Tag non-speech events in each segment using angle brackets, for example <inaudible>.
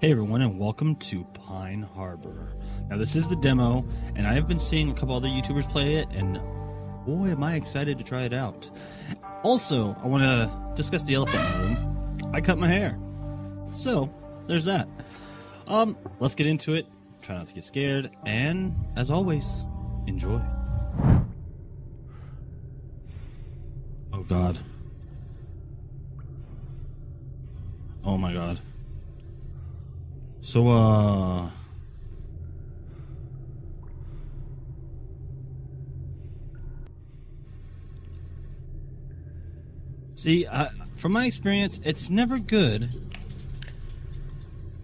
Hey everyone, and welcome to Pine Harbor. Now, this is the demo, and I have been seeing a couple other YouTubers play it, and boy, am I excited to try it out. Also, I want to discuss the elephant in the room. I cut my hair. So, there's that. Um, let's get into it. Try not to get scared, and as always, enjoy. Oh god. Oh my god. So, uh. See, uh, from my experience, it's never good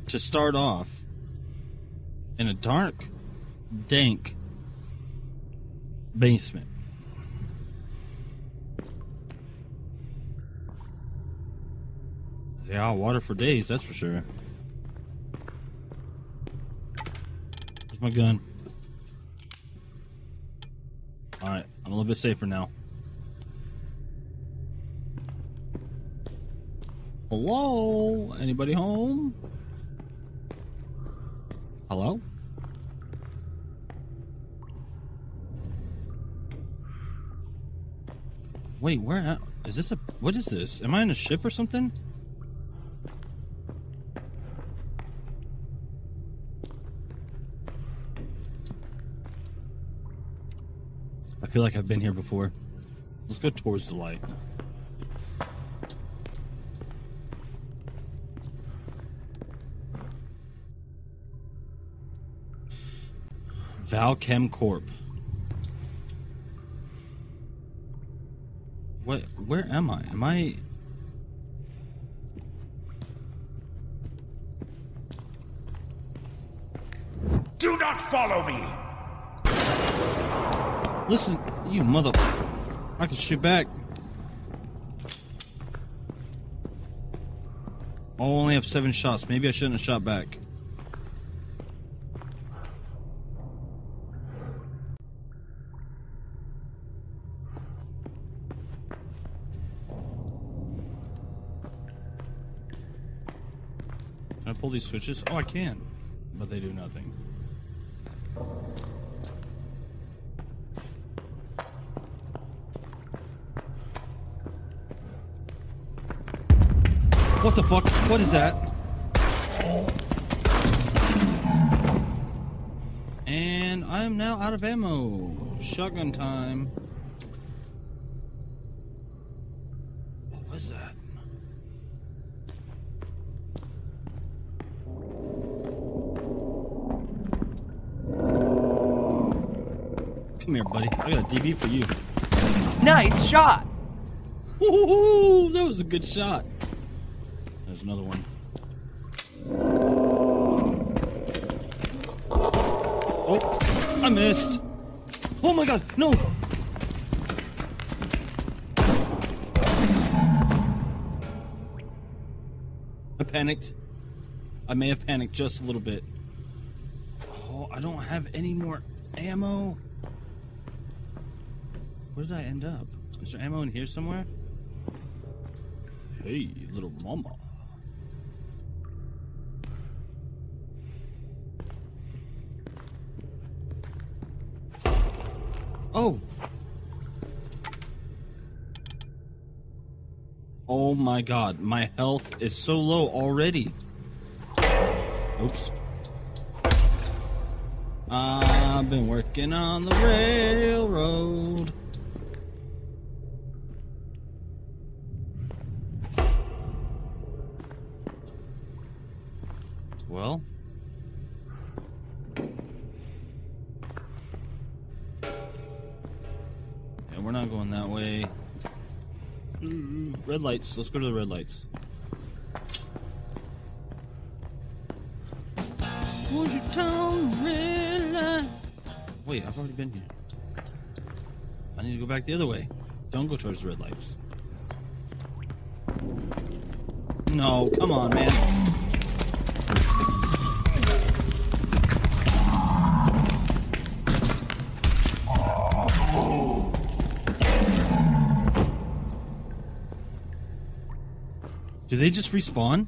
to start off in a dark, dank basement. Yeah, water for days, that's for sure. My gun? Alright, I'm a little bit safer now. Hello? Anybody home? Hello? Wait, where am- is this a what is this? Am I in a ship or something? Feel like I've been here before. Let's go towards the light. Valchem Corp. What? Where am I? Am I? Do not follow me! Listen, you mother. I can shoot back. Oh, I only have seven shots. Maybe I shouldn't have shot back. Can I pull these switches? Oh, I can. But they do nothing. What the fuck? What is that? And I am now out of ammo. Shotgun time. What was that? Come here, buddy. I got a DB for you. Nice shot! Ooh, that was a good shot. There's another one. Oh, I missed. Oh my god, no! I panicked. I may have panicked just a little bit. Oh, I don't have any more ammo. Where did I end up? Is there ammo in here somewhere? Hey, little mama. Oh. Oh my god, my health is so low already. Oops. I've been working on the railroad. Well. Red lights. Let's go to the red lights. Won't you tell red light? Wait, I've already been here. I need to go back the other way. Don't go towards the red lights. No, come on, man. Do they just respawn?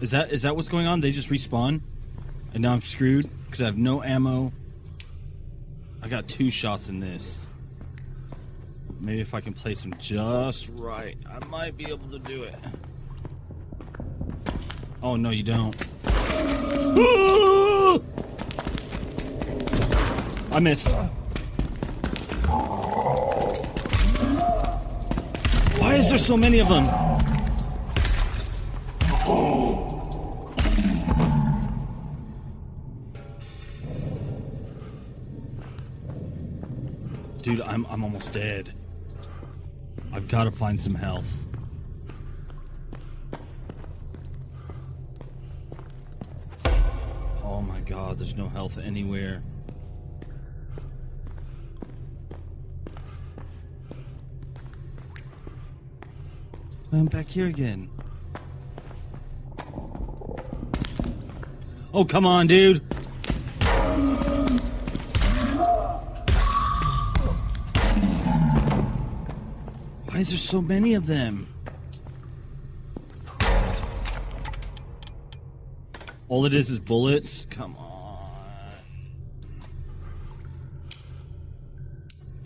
Is that is that what's going on? They just respawn, and now I'm screwed because I have no ammo. I got two shots in this. Maybe if I can place them just right, I might be able to do it. Oh no, you don't. <gasps> I missed. Why is there so many of them? I'm I'm almost dead. I've got to find some health. Oh my god, there's no health anywhere. I'm back here again. Oh, come on, dude. Why is there so many of them? All it is is bullets? Come on.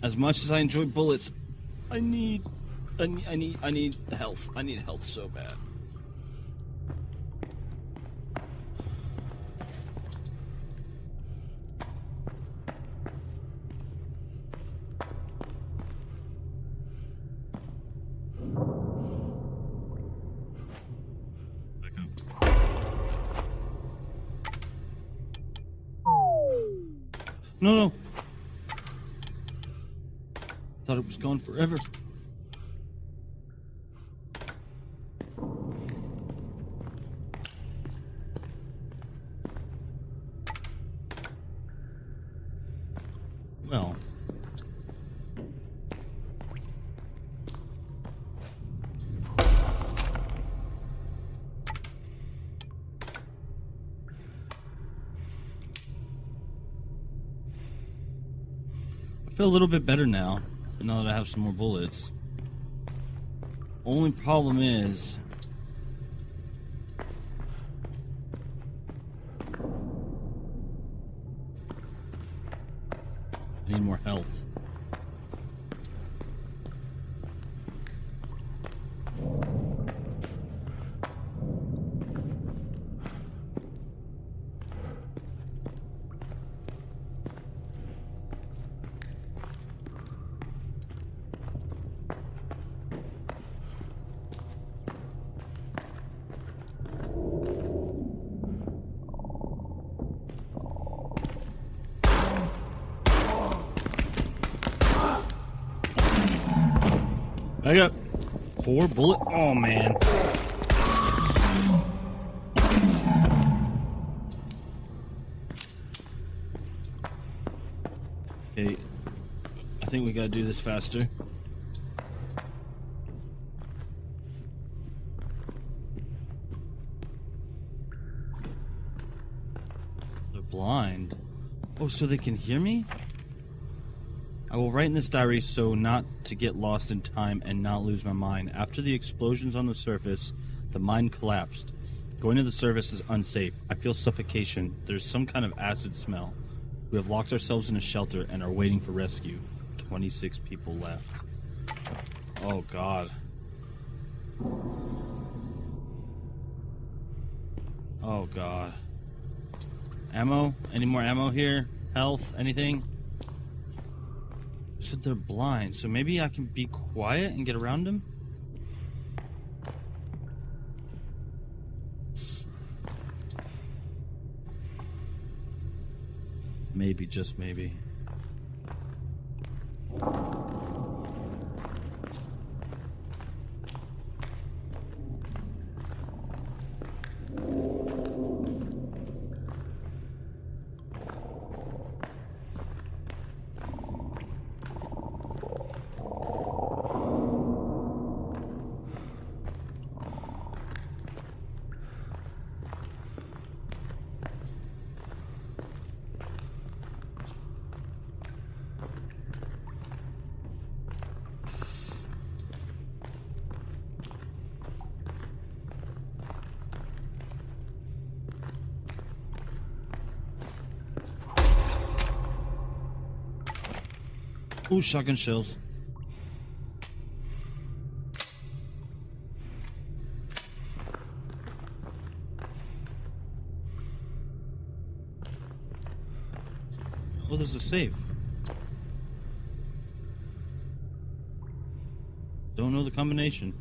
As much as I enjoy bullets, I need I need I need I need health. I need health so bad. No, no. Thought it was gone forever. Feel a little bit better now, now that I have some more bullets. Only problem is... Oh man. Okay, I think we gotta do this faster. They're blind. Oh, so they can hear me? I will write in this diary so not to get lost in time and not lose my mind. After the explosions on the surface, the mine collapsed. Going to the surface is unsafe. I feel suffocation. There's some kind of acid smell. We have locked ourselves in a shelter and are waiting for rescue. 26 people left. Oh, God. Oh, God. Ammo? Any more ammo here? Health? Anything? Said they're blind, so maybe I can be quiet and get around them? Maybe, just maybe. Ooh, shotgun shells. Oh, there's a safe. Don't know the combination.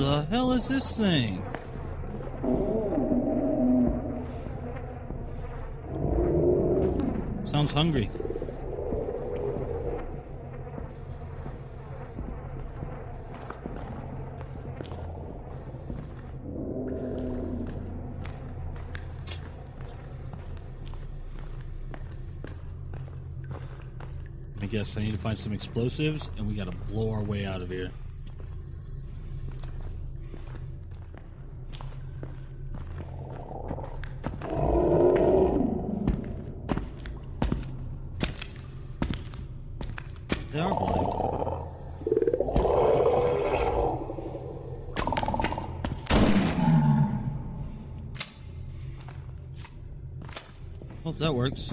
The hell is this thing? Sounds hungry. I guess I need to find some explosives and we gotta blow our way out of here. They are blind. Oh, that works.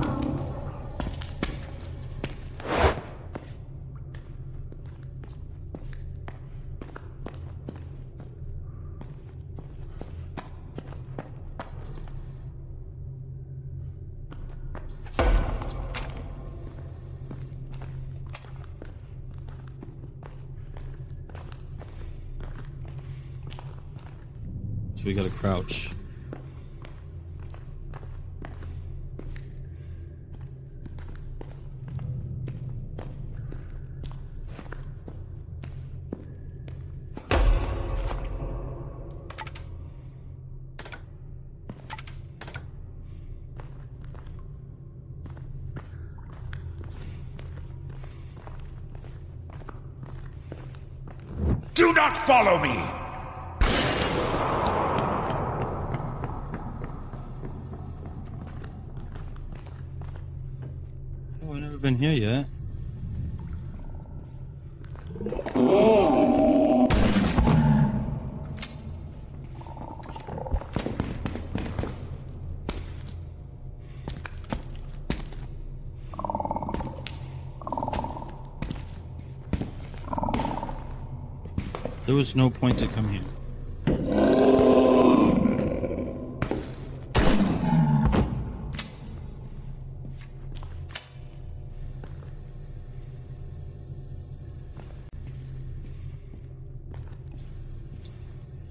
Do not follow me! There was no point to come here.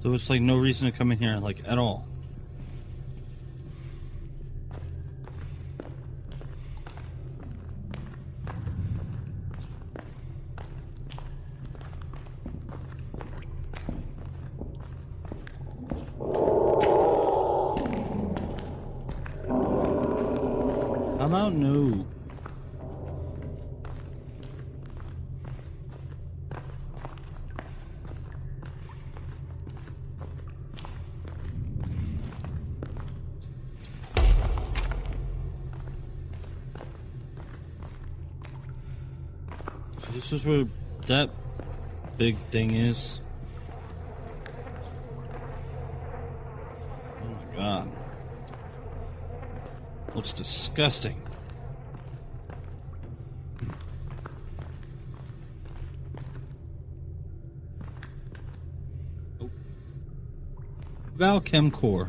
There was like no reason to come in here, like at all. Where that big thing is. Oh my god. Looks disgusting. Oh. Valchem Corp.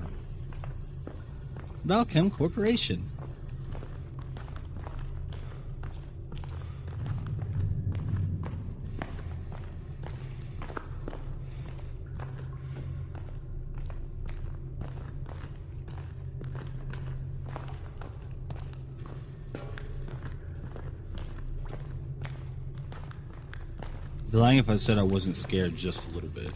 Valchem Corporation. lying if I said I wasn't scared just a little bit.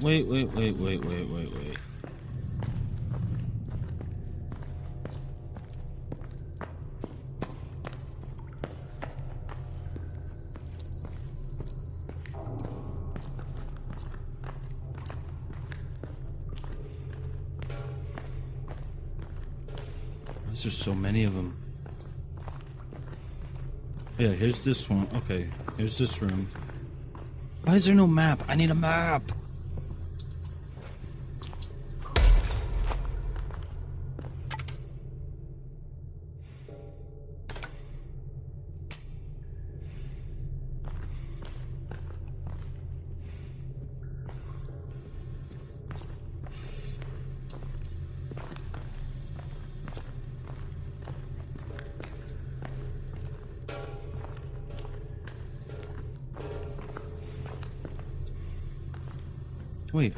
Wait, wait, wait, wait, wait, wait, wait. There's so many of them. Yeah, here's this one. Okay, here's this room. Why is there no map? I need a map.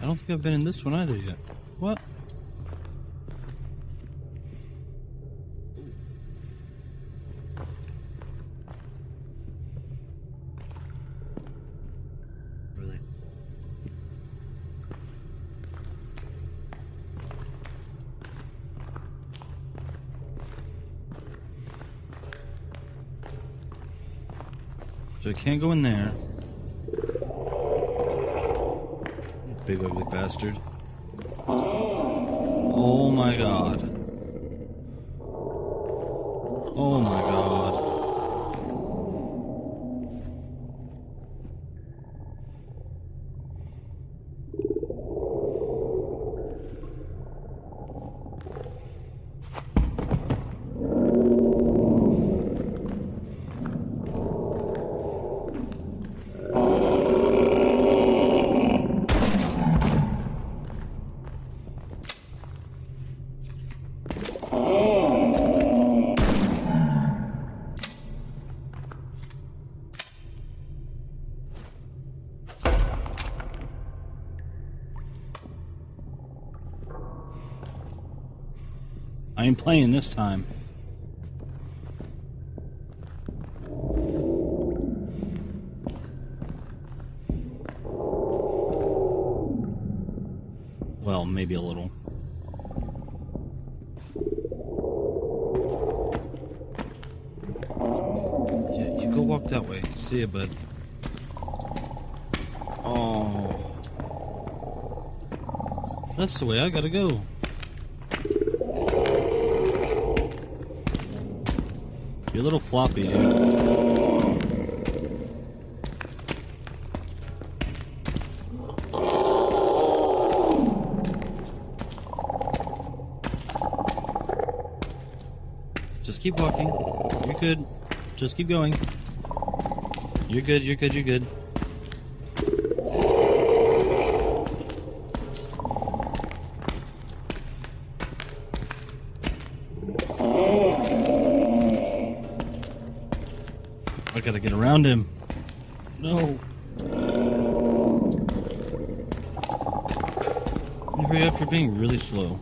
I don't think I've been in this one either yet. What? Really? So I can't go in there. Big ugly bastard. Oh my god. I ain't playing this time. Well, maybe a little. Yeah, you go walk that way. See ya, bud. Oh. That's the way I gotta go. You're a little floppy, dude. Just keep walking. You're good. Just keep going. You're good, you're good, you're good. Gotta get around him. No. Hurry up, you're being really slow.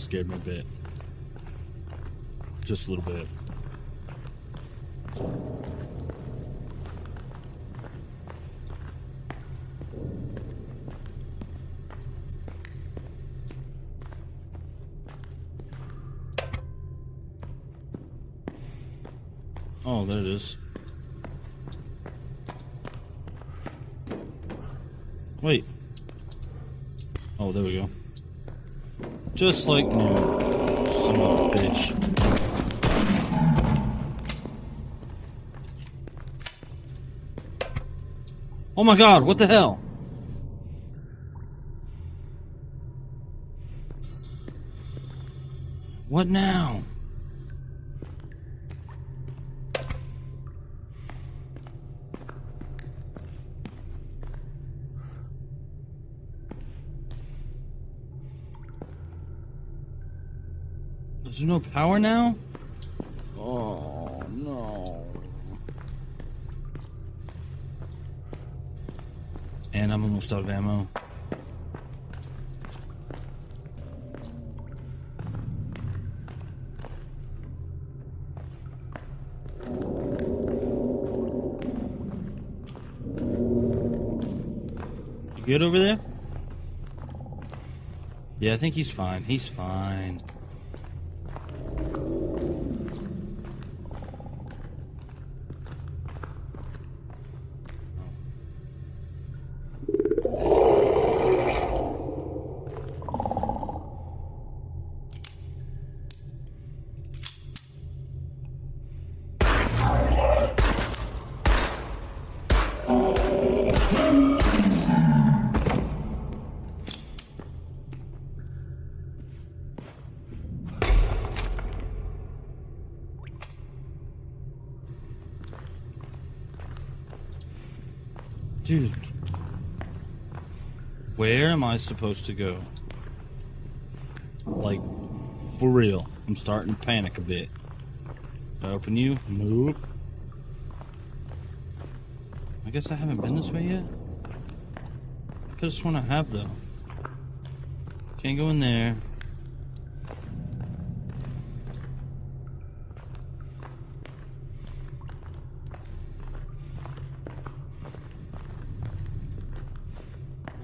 Of scared me a bit. Just a little bit. Oh, there it is. Wait. Oh, there we go. Just like new. Son of a bitch. Oh my god, what the hell? What now? There's no power now? Oh, no. And I'm almost out of ammo. You good over there? Yeah, I think he's fine. He's fine. Am I supposed to go? Like, for real. I'm starting to panic a bit. I open you? Nope. I guess I haven't been this way yet? I have sworn I have, though. Can't go in there.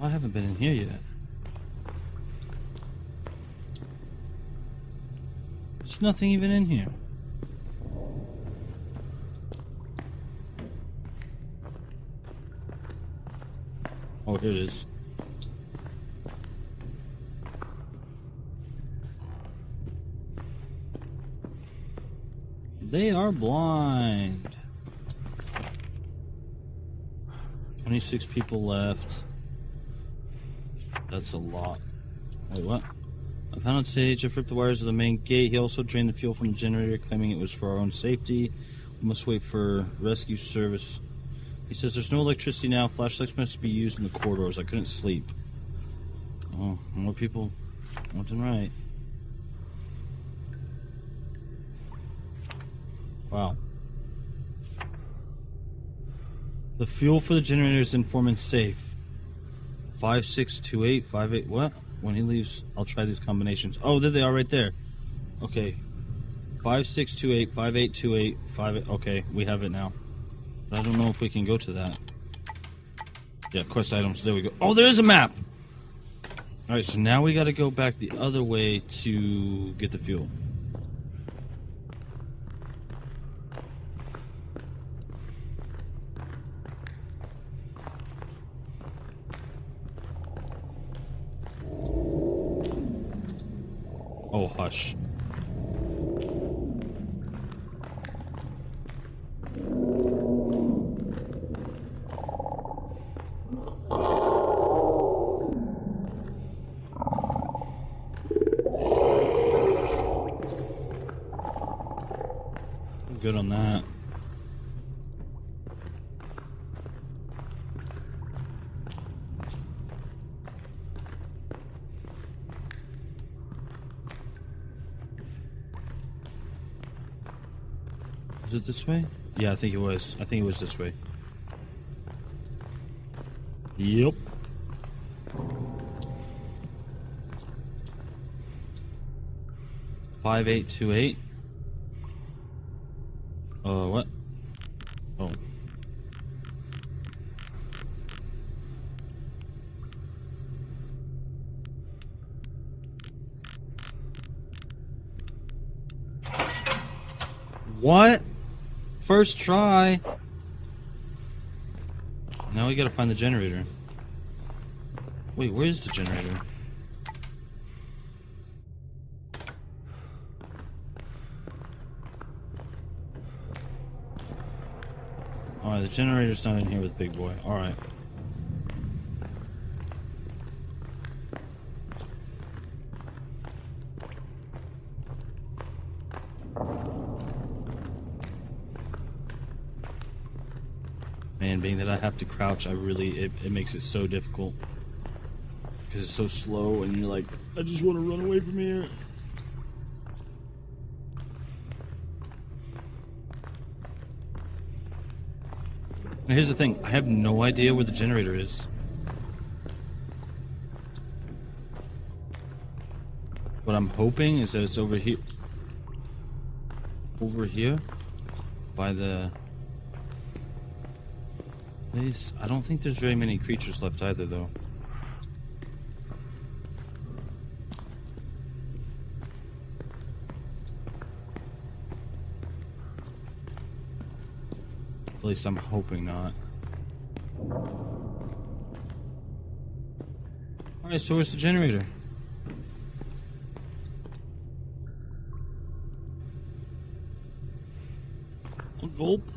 I haven't been in here yet. There's nothing even in here. Oh, here it is. They are blind. 26 people left. That's a lot. Wait, what? I found on stage. I ripped the wires of the main gate. He also drained the fuel from the generator, claiming it was for our own safety. We must wait for rescue service. He says there's no electricity now. Flashlights must be used in the corridors. I couldn't sleep. Oh, more people left and right. Wow. The fuel for the generator is in Foreman's safe. Five six two eight five eight. What? When he leaves, I'll try these combinations. Oh, there they are, right there. Okay. Five six two eight five eight two eight five eight. Okay, we have it now. But I don't know if we can go to that. Yeah, quest items. There we go. Oh, there is a map. All right, so now we got to go back the other way to get the fuel. Hush. Good on that. This way? Yeah, I think it was. I think it was this way. Yep. Five eight two eight. Uh, what? Oh. What? First try. Now we gotta find the generator. Wait, where is the generator? Alright, the generator's not in here with Big Boy. Alright. being that I have to crouch, I really, it, it makes it so difficult. Because it's so slow and you're like, I just want to run away from here. Now here's the thing, I have no idea where the generator is. What I'm hoping is that it's over here. Over here? By the place. I don't think there's very many creatures left either, though. At least I'm hoping not. Alright, so where's the generator? Oh, Gulp.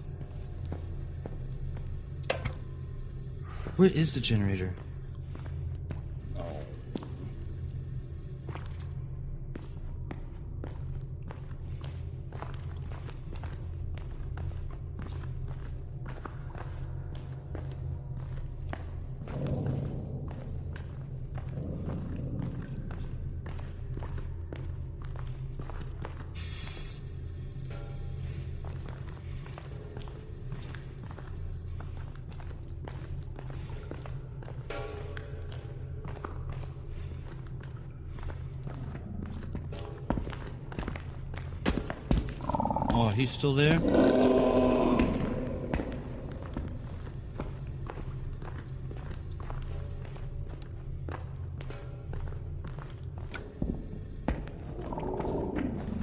Where is the generator? He's still there?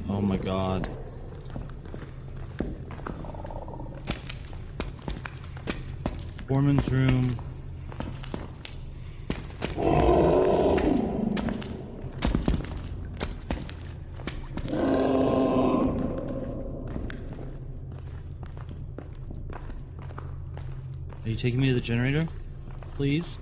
Oh my god. Foreman's room. Taking me to the generator? Please?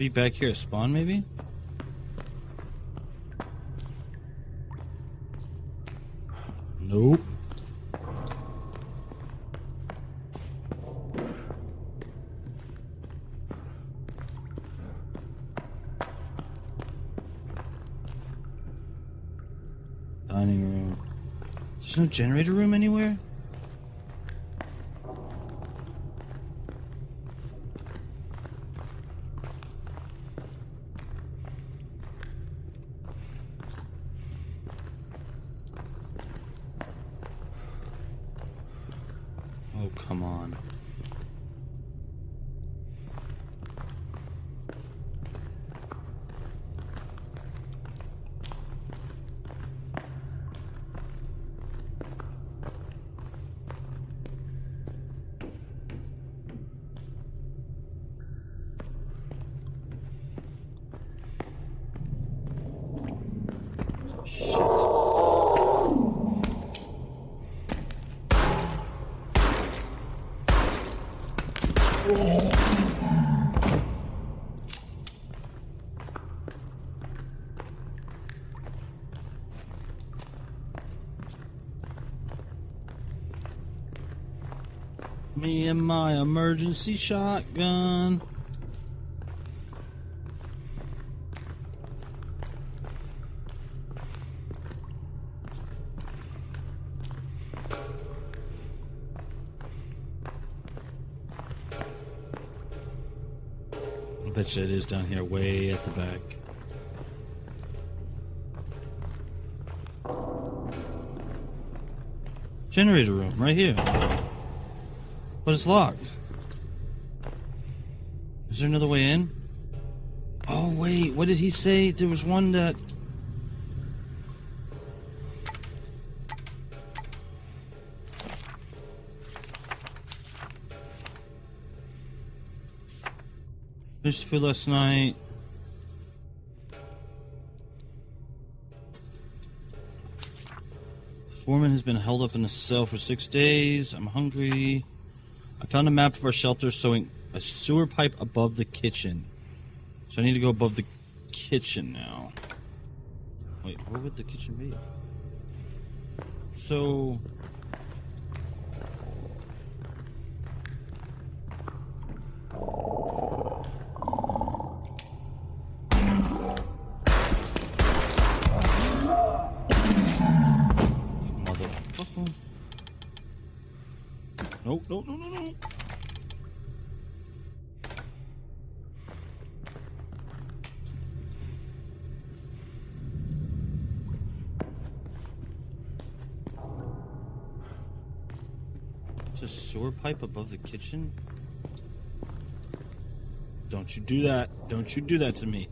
Be back here at spawn, maybe? Nope. Dining room. There's no generator room anywhere? Oh, come on. And my emergency shotgun. I bet you it is down here, way at the back. Generator room, right here. But it's locked. Is there another way in? Oh, wait. What did he say? There was one that... Finished food last night. Foreman has been held up in a cell for six days. I'm hungry. I found a map of our shelter showing a sewer pipe above the kitchen. So I need to go above the kitchen now. Wait, where would the kitchen be? So. Sewer pipe above the kitchen? Don't you do that. Don't you do that to me.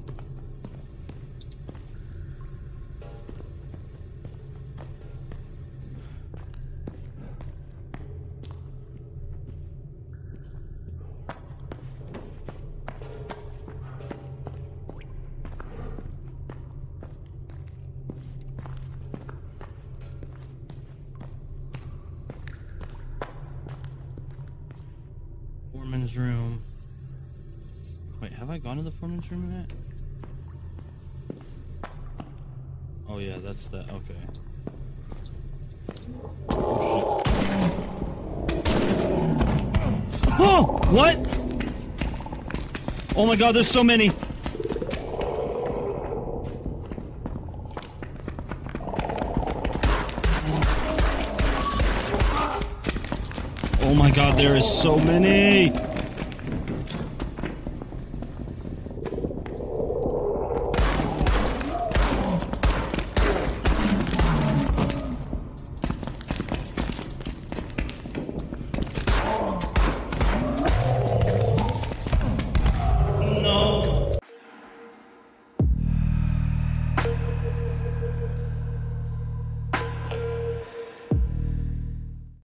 Foreman's room. Wait, have I gone to the foreman's room yet? Oh yeah, that's that. Okay. Oh, oh, <gasps> what? Oh my god, there's so many. There is so many.